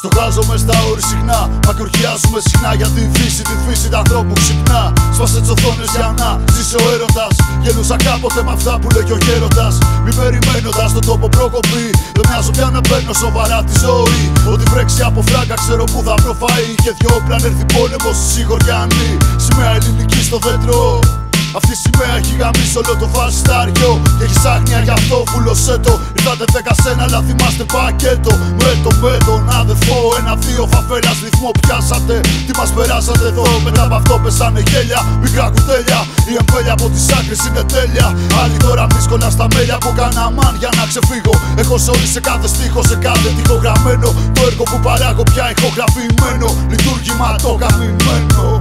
Στοχάζομαι στα όρη συχνά Μακροχιάζουμε συχνά για τη φύση, τη φύση του ανθρώπου ξυπνά Σπάσε τις οθόνες για να ζήσει ο έρωτας. Γελούσα κάποτε με αυτά που λέγει ο γέροντας. Μη περιμένοντα τον τόπο προκοπή. Δεν μοιάζω πια να παίρνω σοβαρά τη ζωή. Ότι βρέξει από φράγκα ξέρω που θα βρω φαΐ. Και δυο όπλα έρθει πόλεμο στη Σιγοριανή. Σημαία ελληνική στο δέντρο. Αυτή η σημαία έχει γαμίσει όλο το φασιστάριο Και έχει άγνοια γι' αυτό φουλωσέ το Ήρθατε δέκα σένα αλλά θυμάστε πακέτο Με το με τον αδερφό Ένα-δύο φαφέρας ρυθμό πιάσατε Τι μας περάσατε εδώ. Μετά από αυτό πεσάνε γέλια Μικρά κουτέλια. Η εμβέλεια από τις άκρες είναι τέλεια. Άλλοι τώρα δύσκολα στα μέλια που κάνα μαν για να ξεφύγω. Έχω ζωή σε κάθε στίχο, σε κάθε τείχο γραμμένο Το έργο που παράγω πια ηχογραφημένο. Λειτουργήμα το γαμημένο Ένα-δύο